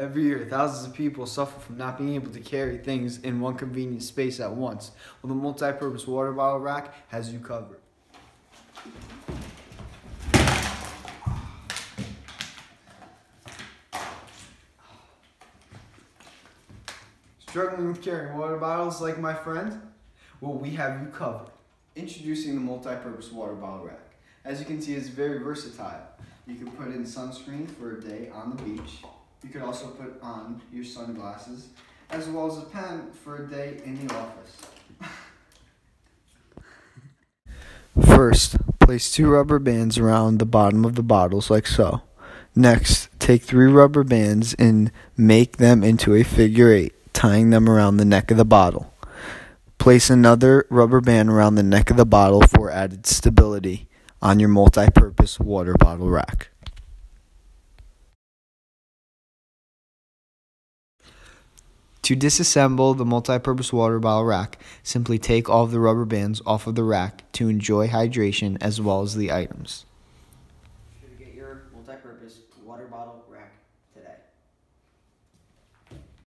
Every year, thousands of people suffer from not being able to carry things in one convenient space at once. Well, the multi-purpose water bottle rack has you covered. Struggling with carrying water bottles like my friend? Well, we have you covered. Introducing the multi-purpose water bottle rack. As you can see, it's very versatile. You can put in sunscreen for a day on the beach. You could also put on your sunglasses, as well as a pen for a day in the office. First, place two rubber bands around the bottom of the bottles like so. Next, take three rubber bands and make them into a figure eight, tying them around the neck of the bottle. Place another rubber band around the neck of the bottle for added stability on your multi-purpose water bottle rack. To disassemble the multi-purpose water bottle rack, simply take all of the rubber bands off of the rack to enjoy hydration as well as the items. Should get your multi-purpose water bottle rack today.